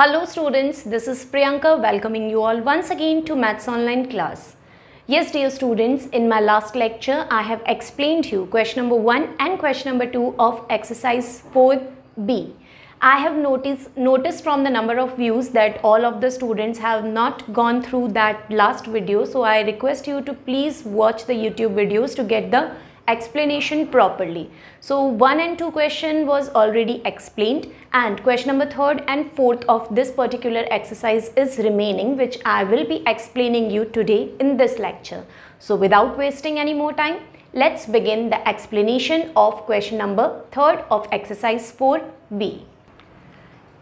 Hello students, this is Priyanka welcoming you all once again to Maths Online class. Yes dear students, in my last lecture I have explained to you question number 1 and question number 2 of exercise 4b. I have noticed, noticed from the number of views that all of the students have not gone through that last video. So I request you to please watch the YouTube videos to get the explanation properly. So 1 and 2 question was already explained and question number 3rd and 4th of this particular exercise is remaining which I will be explaining you today in this lecture. So without wasting any more time, let's begin the explanation of question number 3rd of exercise 4b.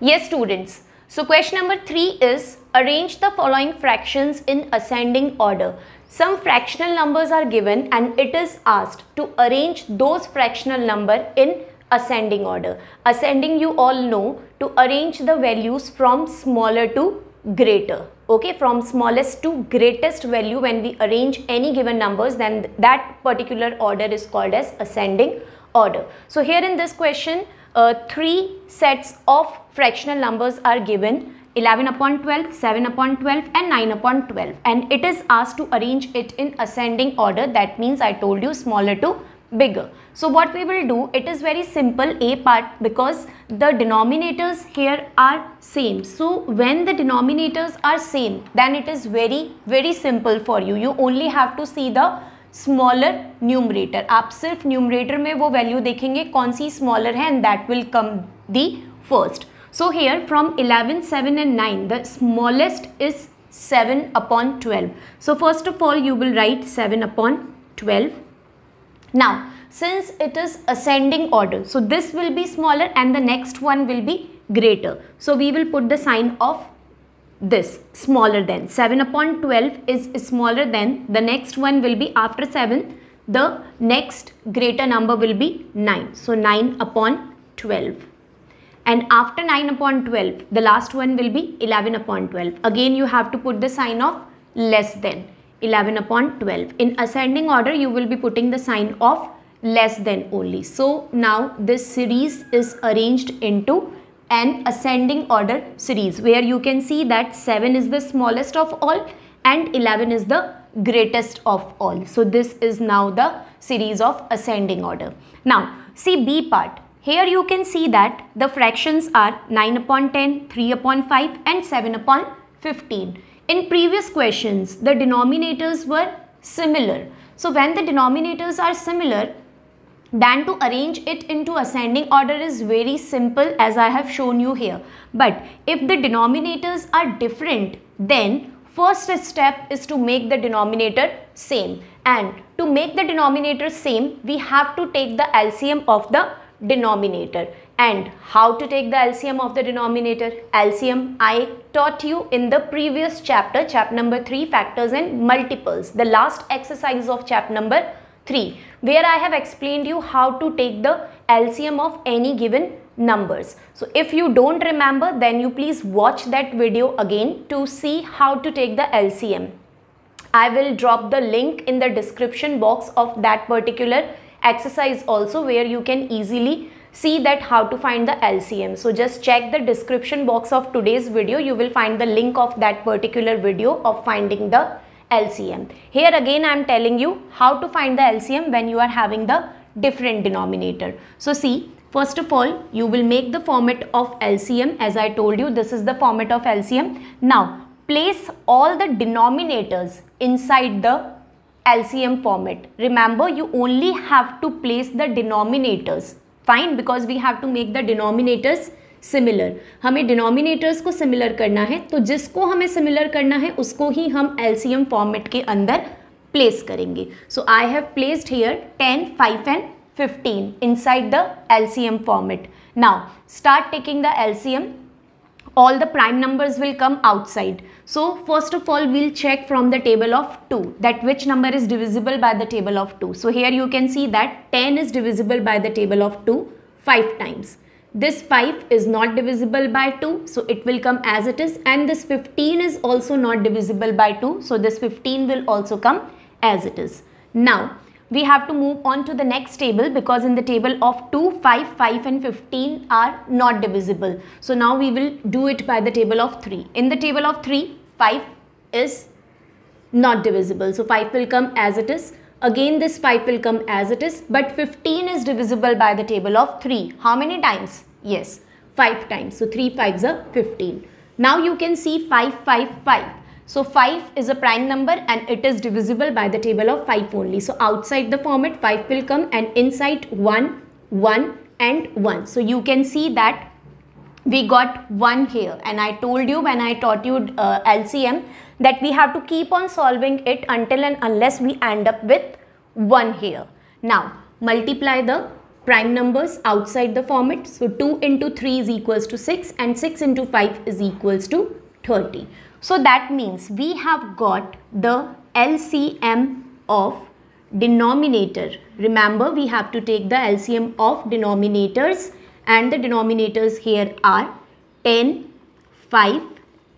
Yes students, so question number 3 is arrange the following fractions in ascending order. Some fractional numbers are given and it is asked to arrange those fractional number in ascending order. Ascending you all know to arrange the values from smaller to greater okay from smallest to greatest value when we arrange any given numbers then that particular order is called as ascending order so here in this question uh, three sets of fractional numbers are given 11 upon 12, 7 upon 12 and 9 upon 12 and it is asked to arrange it in ascending order that means I told you smaller to bigger. So what we will do it is very simple a part because the denominators here are same. So when the denominators are same then it is very very simple for you. You only have to see the smaller numerator आप सिर्फ़ numerator में वो value देखेंगे कौन सी smaller है and that will come the first So here from 11, 7 and 9, the smallest is 7 upon 12. So first of all, you will write 7 upon 12. Now, since it is ascending order, so this will be smaller and the next one will be greater. So we will put the sign of this smaller than 7 upon 12 is smaller than the next one will be after 7 the next greater number will be 9 so 9 upon 12 and after 9 upon 12 the last one will be 11 upon 12 again you have to put the sign of less than 11 upon 12 in ascending order you will be putting the sign of less than only so now this series is arranged into an ascending order series where you can see that 7 is the smallest of all and 11 is the greatest of all. So this is now the series of ascending order. Now see B part. Here you can see that the fractions are 9 upon 10, 3 upon 5 and 7 upon 15. In previous questions the denominators were similar. So when the denominators are similar than to arrange it into ascending order is very simple as I have shown you here. But if the denominators are different then first step is to make the denominator same and to make the denominator same we have to take the LCM of the denominator and how to take the LCM of the denominator LCM I taught you in the previous chapter chapter number 3 factors and multiples the last exercise of chapter number 3 where I have explained you how to take the LCM of any given numbers. So if you don't remember then you please watch that video again to see how to take the LCM. I will drop the link in the description box of that particular exercise also where you can easily see that how to find the LCM. So just check the description box of today's video. You will find the link of that particular video of finding the LCM. Here again I am telling you how to find the LCM when you are having the different denominator. So see first of all you will make the format of LCM as I told you this is the format of LCM. Now place all the denominators inside the LCM format. Remember you only have to place the denominators fine because we have to make the denominators similar हमें denominators को similar करना है तो जिसको हमें similar करना है उसको ही हम एलसीएम फॉर्मेट के अंदर प्लेस करेंगे so I have placed here ten five and fifteen inside the LCM format now start taking the LCM all the prime numbers will come outside. So first of all we'll check from the table of 2 that which number is divisible by the table of 2. So here you can see that 10 is divisible by the table of 2 5 times. This 5 is not divisible by 2, so it will come as it is and this 15 is also not divisible by 2, so this 15 will also come as it is. Now, we have to move on to the next table because in the table of 2 5 5 and 15 are not divisible so now we will do it by the table of 3 in the table of 3 5 is not divisible. So 5 will come as it is. Again this 5 will come as it is. But 15 is divisible by the table of 3 how many times? Yes 5 times. So 3 5s are 15 now you can see 5 5 5 so 5 is a prime number and it is divisible by the table of 5 only. So outside the format 5 will come and inside 1, 1 and 1. So you can see that we got 1 here and I told you when I taught you uh, LCM that we have to keep on solving it until and unless we end up with 1 here. Now multiply the prime numbers outside the format. So 2 into 3 is equals to 6 and 6 into 5 is equals to 30. So that means we have got the LCM of denominator. Remember we have to take the LCM of denominators and the denominators here are 10, 5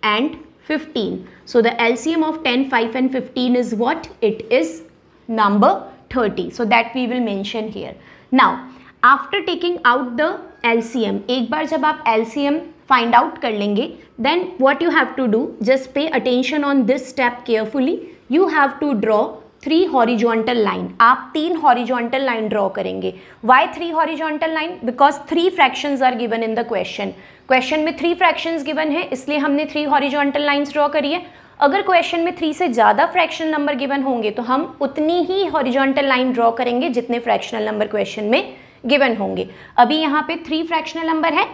and 15. So the LCM of 10, 5 and 15 is what? It is number 30. So that we will mention here. Now after taking out the LCM, एक बार जब आप LCM find out कर लेंगे then what you have to do just pay attention on this step carefully you have to draw three horizontal line आप तीन horizontal line draw करेंगे. Why three horizontal line because three fractions are given in the question question में three fractions given है इसलिए हमने three horizontal lines draw करी है. अगर क्वेश्चन में थ्री से ज़्यादा फ्रैक्शनल नंबर गिवन होंगे तो हम उतनी ही हॉरिजॉन्टल लाइन ड्रॉ करेंगे जितने फ्रैक्शनल नंबर क्वेश्चन में गिवन होंगे. अभी यहाँ पे थ्री फ्रैक्शनल नंबर है.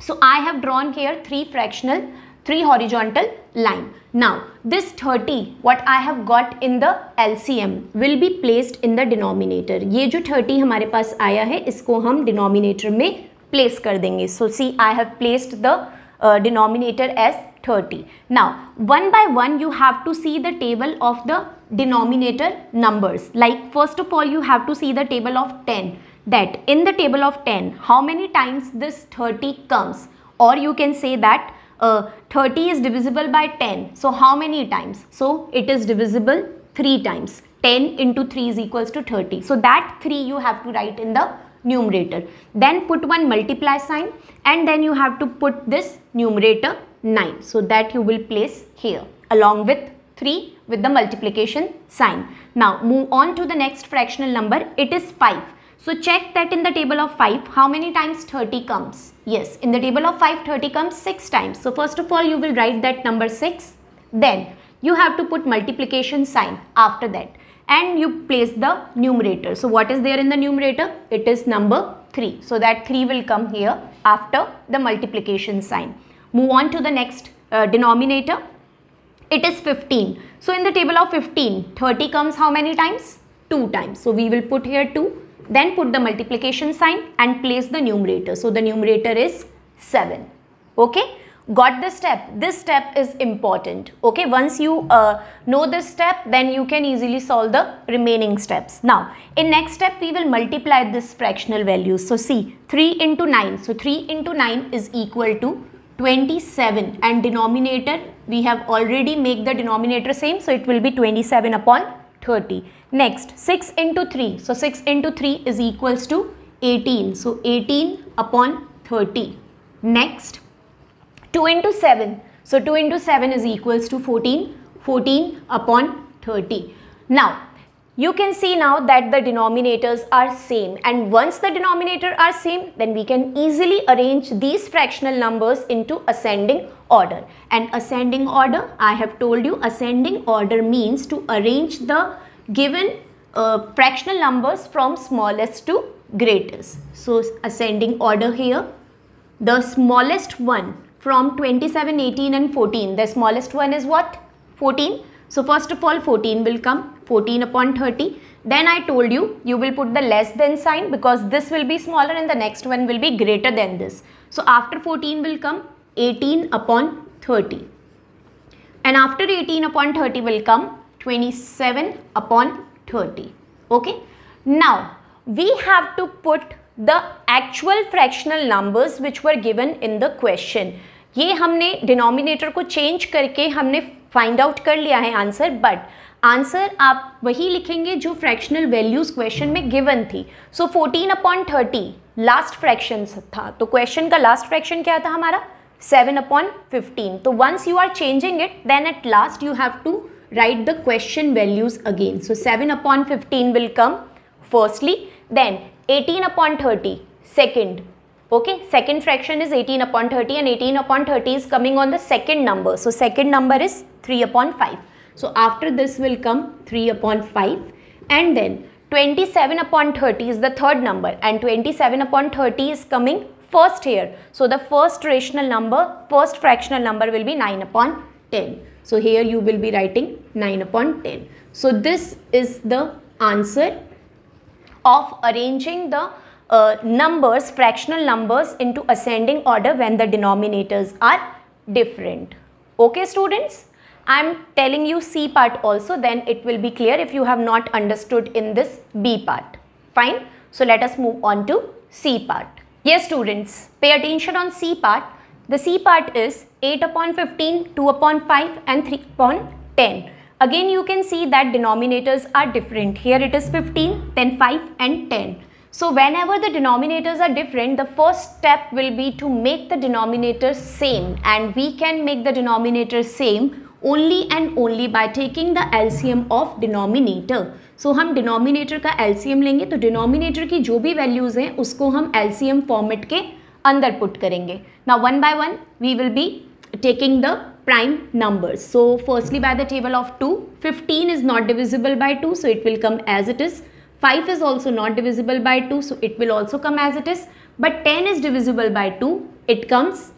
So I have drawn care three fractional, three horizontal line. Now this 30 what I have got in the LCM will be placed in the denominator. ये जो 30 हमारे पास आया है इसको हम denominator में place कर देंगे. So see I have placed the uh, denominator as 30. Now one by one you have to see the table of the denominator numbers. Like first of all you have to see the table of 10 that in the table of 10 how many times this 30 comes or you can say that uh, 30 is divisible by 10 so how many times? So it is divisible 3 times. 10 into 3 is equals to 30 so that 3 you have to write in the numerator. Then put one multiply sign and then you have to put this numerator 9 so that you will place here along with 3 with the multiplication sign. Now move on to the next fractional number. It is 5 so check that in the table of 5, how many times 30 comes? Yes, in the table of 5, 30 comes 6 times. So first of all, you will write that number 6. Then you have to put multiplication sign after that. And you place the numerator. So what is there in the numerator? It is number 3. So that 3 will come here after the multiplication sign. Move on to the next uh, denominator. It is 15. So in the table of 15, 30 comes how many times? 2 times. So we will put here 2 then put the multiplication sign and place the numerator. So the numerator is 7. Okay. Got the step. This step is important. Okay. Once you uh, know this step, then you can easily solve the remaining steps. Now, in next step, we will multiply this fractional values. So see, 3 into 9. So 3 into 9 is equal to 27 and denominator we have already make the denominator same so it will be 27 upon 30 Next, 6 into 3. So, 6 into 3 is equals to 18. So, 18 upon 30. Next, 2 into 7. So, 2 into 7 is equals to 14. 14 upon 30. Now, you can see now that the denominators are same and once the denominator are same then we can easily arrange these fractional numbers into ascending order and ascending order I have told you ascending order means to arrange the given uh, fractional numbers from smallest to greatest. So ascending order here, the smallest one from 27, 18 and 14, the smallest one is what? 14. So first of all 14 will come, 14 upon 30. Then I told you, you will put the less than sign because this will be smaller and the next one will be greater than this. So after 14 will come 18 upon 30. And after 18 upon 30 will come 27 upon 30. Okay. Now, we have to put the actual fractional numbers which were given in the question. ये हमने denominator को change करके हमने find out कर लिया है answer but answer आप वही लिखेंगे जो फ्रैक्शनल वैल्यूज़ क्वेश्चन में गिवन थी so fourteen upon thirty last fraction था तो क्वेश्चन का लास्ट फ्रैक्शन क्या था हमारा सेवन अपॉन फिफ्टीन तो once you are changing it then at last you have to write the question values again. So 7 upon 15 will come firstly, then 18 upon 30 second. Okay, second fraction is 18 upon 30 and 18 upon 30 is coming on the second number. So second number is 3 upon 5. So after this will come 3 upon 5 and then 27 upon 30 is the third number and 27 upon 30 is coming first here. So the first rational number, first fractional number will be 9 upon 10. So here you will be writing 9 upon 10. So this is the answer of arranging the uh, numbers, fractional numbers into ascending order when the denominators are different. Okay students? I am telling you C part also then it will be clear if you have not understood in this B part. Fine. So let us move on to C part. Yes students, pay attention on C part. The C part is 8 upon 15, 2 upon 5 and 3 upon 10. Again you can see that denominators are different. Here it is 15, then 5 and 10. So whenever the denominators are different, the first step will be to make the denominators same and we can make the denominator same only and only by taking the LCM of denominator. So हम denominator का LCM लेंगे तो denominator की जो भी values हैं उसको हम LCM format के अंदर put करेंगे. Now one by one we will be taking the prime numbers. So firstly by the table of 2, 15 is not divisible by 2 so it will come as it is. 5 is also not divisible by 2 so it will also come as it is. But 10 is divisible by 2, it comes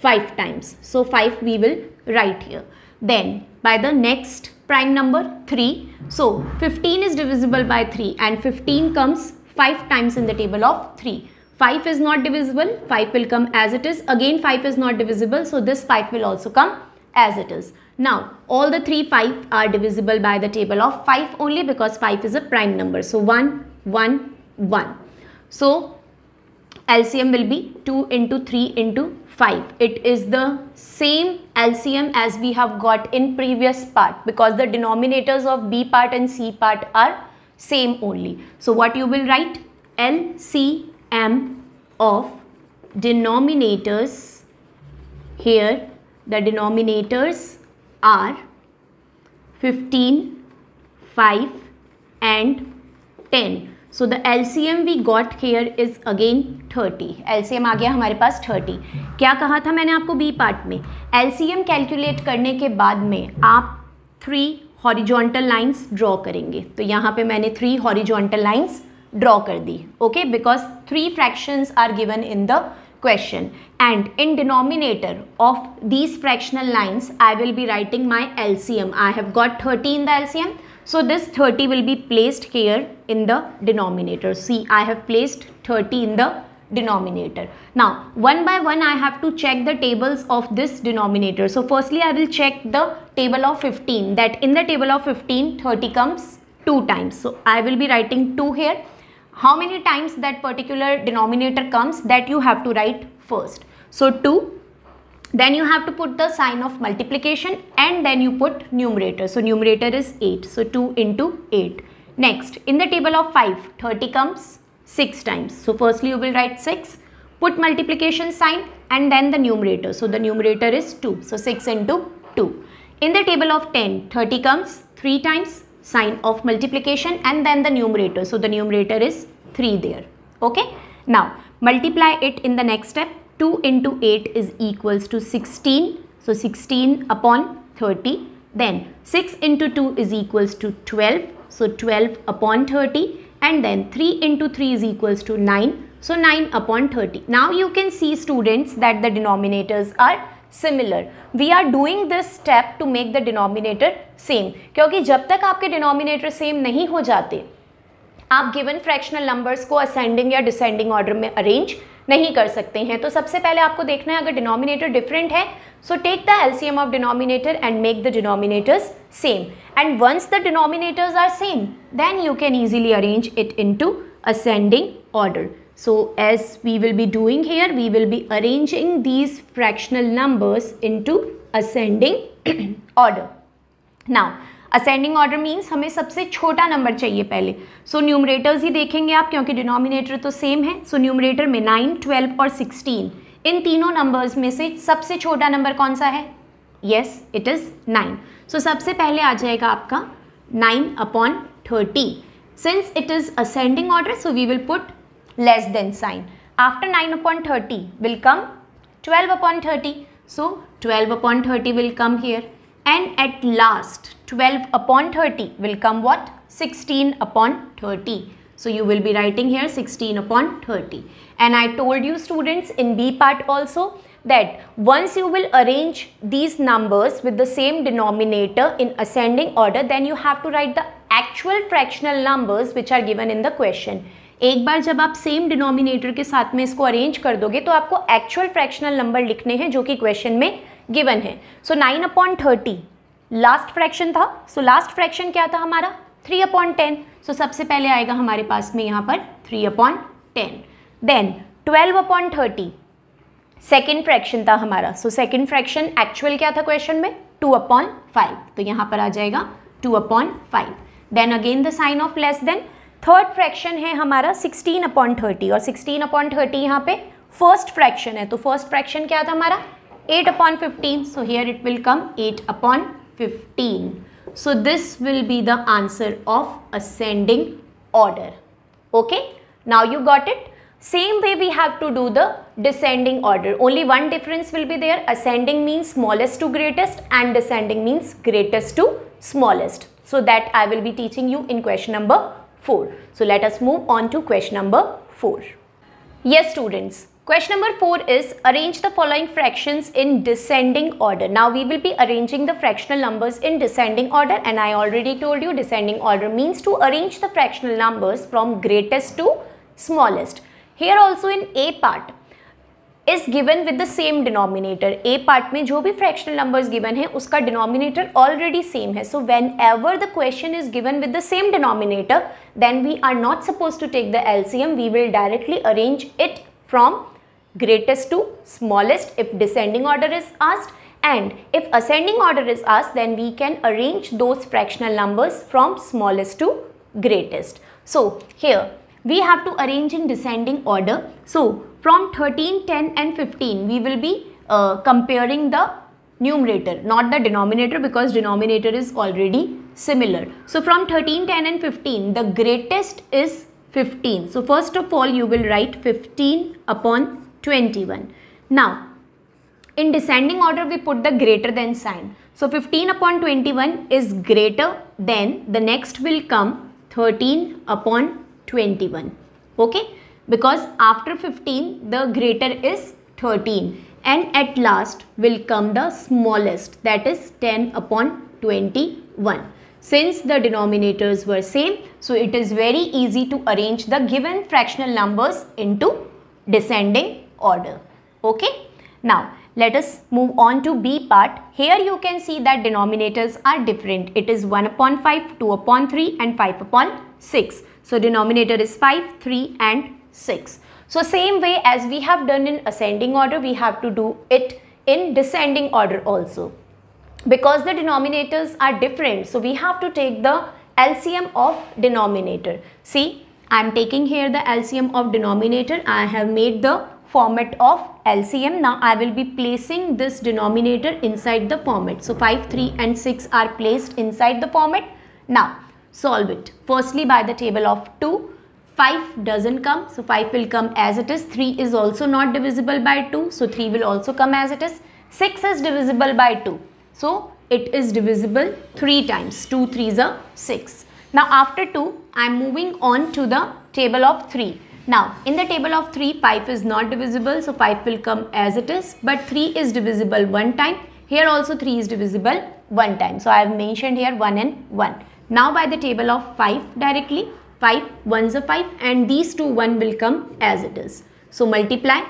5 times. So 5 we will write here. Then by the next prime number 3. So 15 is divisible by 3 and 15 comes 5 times in the table of 3. 5 is not divisible 5 will come as it is again 5 is not divisible so this 5 will also come as it is now all the three 5 are divisible by the table of 5 only because 5 is a prime number. So 1 1 1 so LCM will be 2 into 3 into 5 it is the same LCM as we have got in previous part because the denominators of B part and C part are same only. So what you will write? LCM of denominators here the denominators are 15 5 and 10 so, the LCM we got here is again 30 LCM आ गया हमारे पास 30 क्या कहा था मैंने आपको B part में? LCM calculate करने के बाद में आप थ्री हॉरिजॉन्टल लाइंस ड्रॉ करेंगे. तो यहाँ पे मैंने थ्री हॉरिजॉन्टल लाइंस ड्रॉ कर दी. Okay because three fractions are given in the question and in denominator of these fractional lines I will be writing my LCM. I have got 30 in the LCM. So this 30 will be placed here in the denominator. See I have placed 30 in the denominator. Now one by one I have to check the tables of this denominator. So firstly I will check the table of 15 that in the table of 15 30 comes 2 times. So I will be writing 2 here how many times that particular denominator comes that you have to write first. So 2 then you have to put the sign of multiplication and then you put numerator. So numerator is 8. So 2 into 8. Next in the table of 5 30 comes 6 times. So firstly you will write 6 put multiplication sign and then the numerator. So the numerator is 2. So 6 into 2. In the table of 10 30 comes 3 times sign of multiplication and then the numerator. So the numerator is 3 there. Okay. Now multiply it in the next step. 2 into 8 is equals to 16. So 16 upon 30. Then 6 into 2 is equals to 12. So 12 upon 30 and then 3 into 3 is equals to 9. So 9 upon 30. Now you can see students that the denominators are similar. We are doing this step to make the denominator same क्योंकि जब तक आपके denominator same नहीं हो जाते आप given fractional numbers को ascending या डिसेंडिंग ऑर्डर में अरेंज नहीं कर सकते हैं। तो सबसे पहले आपको देखना है अगर डिनोमिनेटर डिफरेंट है so take the LCM of denominator and make the denominators same and once the denominators are same then you can easily arrange it into ascending order So as we will be doing here, we will be arranging these fractional numbers into ascending order. Now, ascending order means हमें सबसे छोटा number चाहिए पहले। सो so, numerators ही देखेंगे आप क्योंकि denominator तो same है। सो so, न्यूमरेटर में नाइन ट्वेल्व और सिक्सटीन इन तीनों नंबर्स में से सबसे छोटा नंबर कौन सा है? Yes it is nine so सबसे पहले आ जाएगा आपका nine upon thirty since it is ascending order so we will put less than sign after nine upon thirty will come twelve upon thirty so twelve upon thirty will come here and at last 12 upon 30 will come what 16 upon 30 so you will be writing here 16 upon 30 and I told you students in B part also that once you will arrange these numbers with the same denominator in ascending order then you have to write the actual fractional numbers which are given in the question एक बार जब आप same denominator के साथ में इसको arrange कर दोगे तो आपको एक्चुअल फ्रैक्शनल नंबर लिखने हैं जो कि क्वेश्चन में गिवन है। So nine upon thirty last fraction था। सो लास्ट फ्रैक्शन क्या था हमारा? थ्री अपॉन टेन सो सबसे पहले आएगा हमारे पास में यहाँ पर three upon ten then twelve upon thirty second fraction था हमारा। सो सेकेंड फ्रैक्शन एक्चुअल क्या था क्वेश्चन में? टू अपॉन फाइव तो यहाँ पर आ जाएगा two upon five then again the sign of less than third fraction है हमारा सिक्सटीन अपॉन थर्टी और सिक्सटीन अपॉन थर्टी यहाँ पे फ़र्स्ट फ्रैक्शन है। तो फ़र्स्ट फ्रैक्शन क्या था हमारा? 8 upon 15. So here it will come 8 upon 15. So this will be the answer of ascending order. Okay. Now you got it. Same way we have to do the descending order. Only one difference will be there. Ascending means smallest to greatest and descending means greatest to smallest. So that I will be teaching you in question number 4. So let us move on to question number 4. Yes students, Question number 4 is arrange the following fractions in descending order. Now we will be arranging the fractional numbers in descending order and I already told you descending order means to arrange the fractional numbers from greatest to smallest. Here also in A part is given with the same denominator. A part में जो भी fractional numbers given है उसका denominator already same है. So whenever the question is given with the same denominator then we are not supposed to take the LCM. We will directly arrange it from greatest to smallest if descending order is asked and if ascending order is asked then we can arrange those fractional numbers from smallest to greatest. So here we have to arrange in descending order. So from 13, 10 and 15 we will be uh, comparing the numerator not the denominator because denominator is already similar. So from 13, 10 and 15 the greatest is 15. So first of all you will write 15 upon 21. Now, in descending order, we put the greater than sign. So, 15 upon 21 is greater than the next will come 13 upon 21. Okay? Because after 15, the greater is 13 and at last will come the smallest that is 10 upon 21. Since the denominators were same, so it is very easy to arrange the given fractional numbers into descending order. Okay. Now, let us move on to B part. Here you can see that denominators are different. It is 1 upon 5, 2 upon 3 and 5 upon 6. So, denominator is 5, 3 and 6. So, same way as we have done in ascending order, we have to do it in descending order also. Because the denominators are different, so we have to take the LCM of denominator. See, I am taking here the LCM of denominator. I have made the format of LCM. Now I will be placing this denominator inside the format. So 5, 3 and 6 are placed inside the format. Now solve it. Firstly by the table of 2. 5 doesn't come. So 5 will come as it is. 3 is also not divisible by 2. So 3 will also come as it is. 6 is divisible by 2. So it is divisible 3 times. 2 3s are 6. Now after 2, I am moving on to the table of 3. Now, in the table of 3, 5 is not divisible, so 5 will come as it is, but 3 is divisible one time. Here also 3 is divisible one time. So, I have mentioned here 1 and 1. Now, by the table of 5 directly, 5, 1 is a 5 and these two 1 will come as it is. So, multiply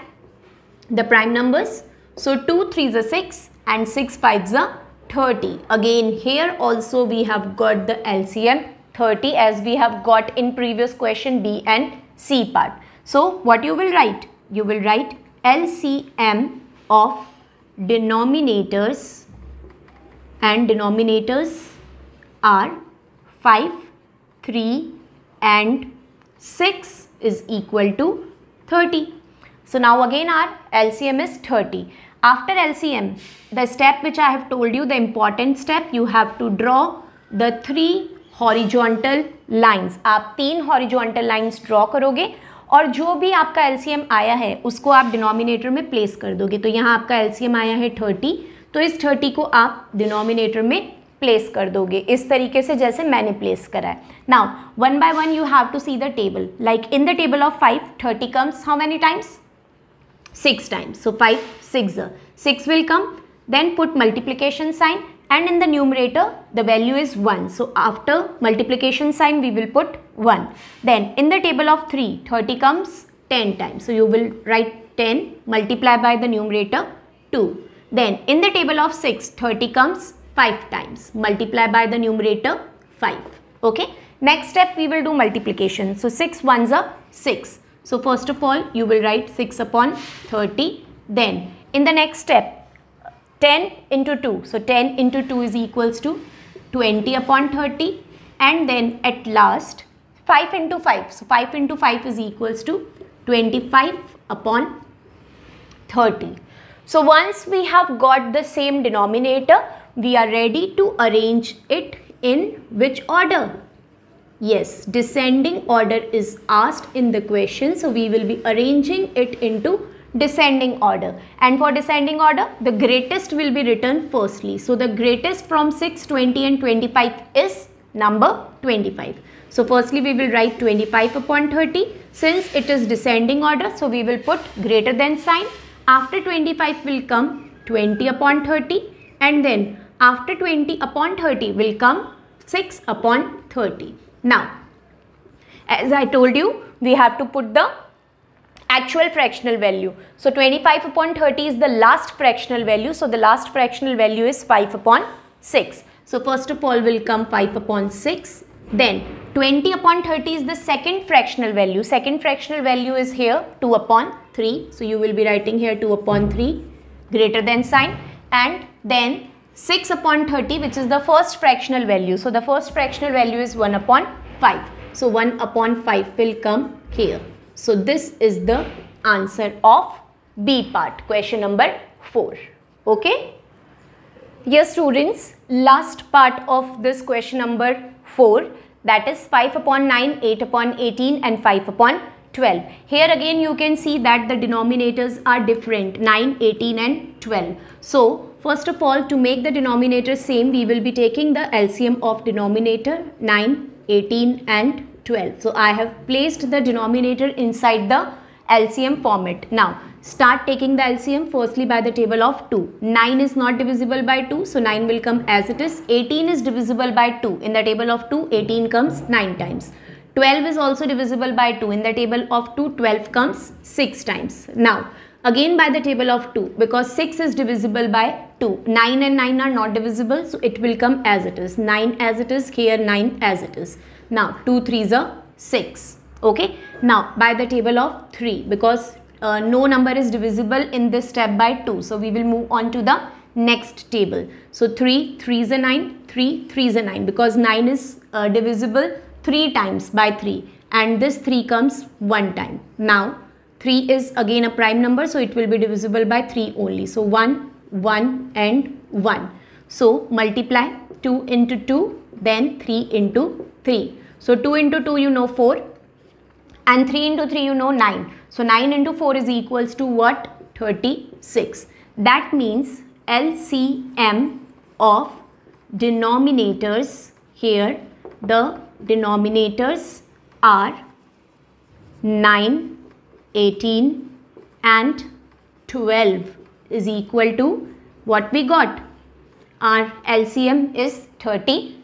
the prime numbers. So, 2 3 is a 6 and 6 5 is a 30. Again, here also we have got the LCM 30 as we have got in previous question B and C part. So what you will write? You will write LCM of denominators and denominators are 5, 3 and 6 is equal to 30. So now again our LCM is 30. After LCM, the step which I have told you, the important step, you have to draw the three horizontal lines. आप तीन horizontal lines draw करोगे और जो भी आपका LCM आया है उसको आप डिनोमिनेटर में प्लेस कर दोगे तो यहाँ आपका एलसीएम आया है 30 तो इस 30 को आप डिनोमिनेटर में प्लेस कर दोगे इस तरीके से जैसे मैंने प्लेस करा है now one by one you have to see the table like in the table of five thirty comes how many times six times. So 5, 6, 6 will come. Then put multiplication sign and in the numerator the value is 1. So after multiplication sign we will put 1. Then in the table of 3, 30 comes 10 times. So you will write 10 multiply by the numerator 2. Then in the table of 6, 30 comes 5 times. Multiply by the numerator 5. Okay. Next step we will do multiplication. So 6 ones are 6. So first of all, you will write 6 upon 30. Then in the next step, 10 into 2. So 10 into 2 is equals to 20 upon 30. And then at last, 5 into 5. So 5 into 5 is equals to 25 upon 30. So once we have got the same denominator, we are ready to arrange it in which order? Yes, descending order is asked in the question. So, we will be arranging it into descending order. And for descending order, the greatest will be written firstly. So, the greatest from 6, 20 and 25 is number 25. So, firstly we will write 25 upon 30. Since it is descending order, so we will put greater than sign. After 25 will come 20 upon 30 and then after 20 upon 30 will come 6 upon 30. Now, as I told you, we have to put the actual fractional value. So, 25 upon 30 is the last fractional value. So, the last fractional value is 5 upon 6. So, first of all will come 5 upon 6. Then 20 upon 30 is the second fractional value. Second fractional value is here 2 upon 3. So, you will be writing here 2 upon 3 greater than sign and then 6 upon 30 which is the first fractional value. So the first fractional value is 1 upon 5. So 1 upon 5 will come here. So this is the answer of B part question number 4. Okay. Yes students, last part of this question number 4 that is 5 upon 9, 8 upon 18 and 5 upon 12. Here again you can see that the denominators are different 9, 18 and 12. So First of all, to make the denominator same, we will be taking the LCM of denominator 9, 18 and 12. So, I have placed the denominator inside the LCM format. Now, start taking the LCM firstly by the table of 2. 9 is not divisible by 2, so 9 will come as it is. 18 is divisible by 2. In the table of 2, 18 comes 9 times. 12 is also divisible by 2. In the table of 2, 12 comes 6 times. Now, again by the table of 2 because 6 is divisible by 2 9 and 9 are not divisible so it will come as it is 9 as it is here 9 as it is now 2 3s are 6 okay? Now by the table of 3 because uh, no number is divisible in this step by 2 so we will move on to the next table. So 3 3 is a 9 3 3 is a 9 because 9 is uh, divisible 3 times by 3 and this 3 comes one time. Now 3 is again a prime number so it will be divisible by 3 only. So 1, 1 and 1. So multiply 2 into 2 then 3 into 3. So 2 into 2 you know 4 and 3 into 3 you know 9. So 9 into 4 is equals to what? 36. That means LCM of denominators here the denominators are 9 18 and 12 is equal to what we got? Our LCM is 36.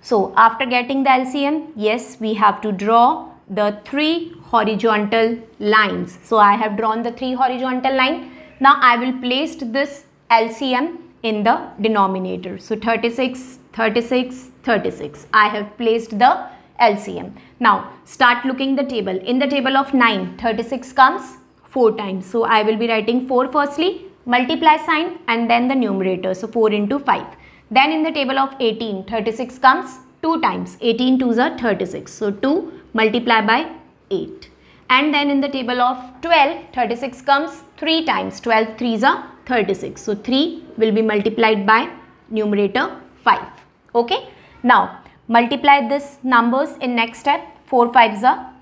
So after getting the LCM, yes, we have to draw the three horizontal lines. So I have drawn the three horizontal line. Now I will place this LCM in the denominator. So 36, 36, 36. I have placed the LCM. Now start looking the table. In the table of 9, 36 comes 4 times. So I will be writing 4 firstly, multiply sign and then the numerator. So 4 into 5. Then in the table of 18, 36 comes 2 times. 18 2s are 36. So 2 multiply by 8. And then in the table of 12, 36 comes 3 times. 12 3s are 36. So 3 will be multiplied by numerator 5. Okay. Now multiply this numbers in next step. 4 5s are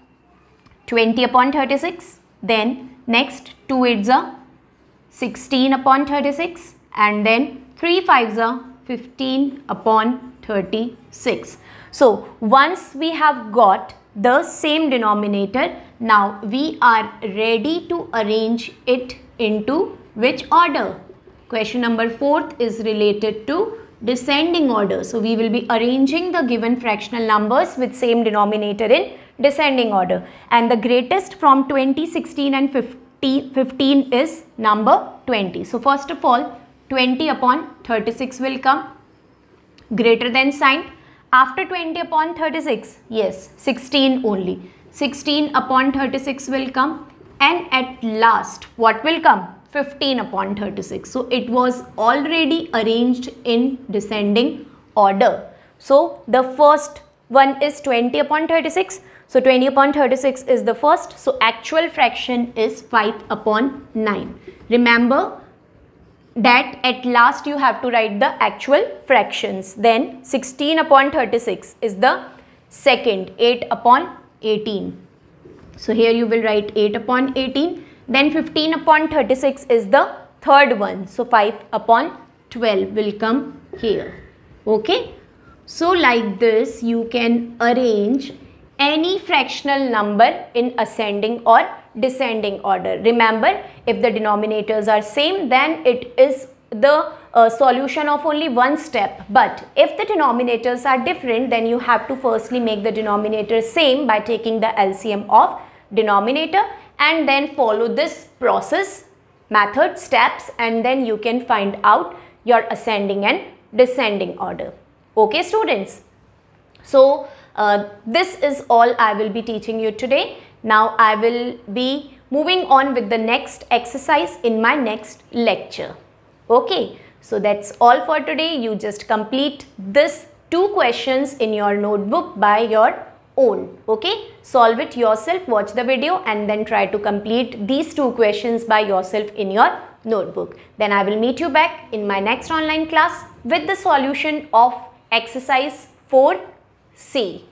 20 upon 36. Then next 2 8s are 16 upon 36 and then 3 5s are 15 upon 36. So once we have got the same denominator, now we are ready to arrange it into which order? Question number 4th is related to descending order. So we will be arranging the given fractional numbers with same denominator in descending order. And the greatest from 20, 16 and 50, 15 is number 20. So first of all 20 upon 36 will come. Greater than sign. After 20 upon 36 yes 16 only. 16 upon 36 will come. And at last what will come? 15 upon 36 so it was already arranged in descending order. So the first one is 20 upon 36 so 20 upon 36 is the first. So actual fraction is 5 upon 9 remember that at last you have to write the actual fractions. Then 16 upon 36 is the second, 8 upon 18. So here you will write 8 upon 18. Then 15 upon 36 is the third one. So 5 upon 12 will come here. Okay. So like this you can arrange any fractional number in ascending or descending order. Remember, if the denominators are same, then it is the uh, solution of only one step. But if the denominators are different, then you have to firstly make the denominator same by taking the LCM of denominator and then follow this process method steps and then you can find out your ascending and descending order. Okay students. So uh, this is all I will be teaching you today. Now I will be moving on with the next exercise in my next lecture. Okay, so that's all for today. You just complete this two questions in your notebook by your own. Okay, solve it yourself, watch the video and then try to complete these two questions by yourself in your notebook. Then I will meet you back in my next online class with the solution of exercise 4 C.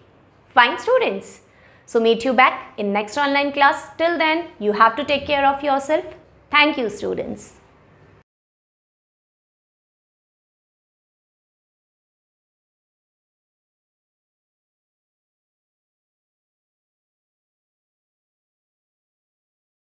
Fine students. So meet you back in next online class. Till then, you have to take care of yourself. Thank you students.